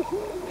Woohoo!